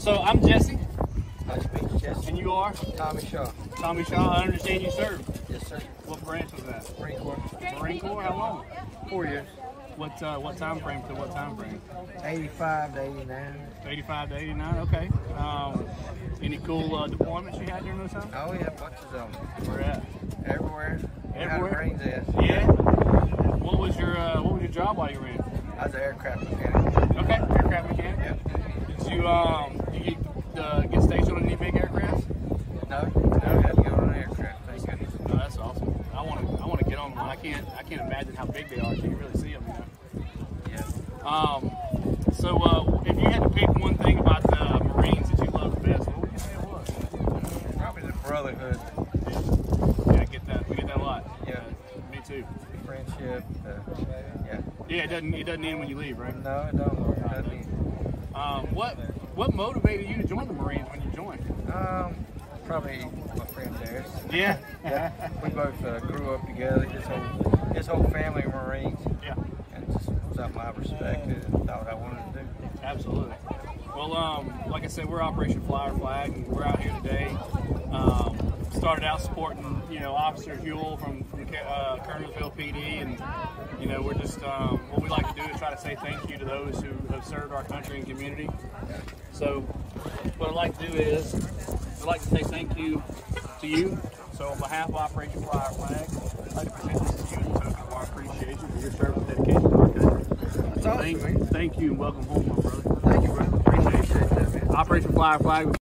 So I'm Jesse, Nice to meet you, Jesse. and you are Tommy Shaw. Tommy Shaw. I understand you served. Yes, sir. What branch was that? Marine Corps. Marine Corps. How long? Four years. What uh, what time frame to what time frame? 85 to 89. 85 to 89. Okay. Um, any cool uh, deployments you had during those times? Oh, yeah, bunches of them. Where at? Everywhere. Everywhere? Yeah. What was your uh, what was your job while you were in? I was an aircraft mechanic. Okay, aircraft mechanic. Yeah. Did you um did you get, uh, get stationed on any big aircraft? No, no, I had to go on an aircraft. Thank goodness. No, that's awesome. I want I want to get on one. I can't I can't imagine how big they are. So you really see them. You know? Yeah. Um, so uh, if you had to pick one thing about the Marines that you love the best, what would you say it was? Probably the brotherhood, Yeah, I get that. We get that a lot. Yeah. Me too. friendship. Uh, yeah. Yeah, it doesn't it doesn't end when you leave, right? No, it don't. It doesn't. Um, what what motivated you to join the Marines when you joined? Um, probably my friend Darius. Yeah. Yeah. We both uh, grew up together. His whole, his whole family were Marines. Yeah. And just something I respected and thought I wanted to do. Absolutely. Well, um, like I said, we're Operation Fly Our Flag, and we're out here today. Um, started out supporting, you know, Officer Huel from, from uh, Kernersville PD, and you know, we're just um, what we like to do is try to say thank you to those who have served our country and community. So, what I'd like to do is, I'd like to say thank you to you. So, on behalf of Operation Fly Our Flag, I'd like to present this to you a token of our appreciation for your service and dedication to our country. That's awesome, Thank, man. thank you and welcome home, my brother. Thank you, brother. Appreciate man. Operation Fly Our Flag.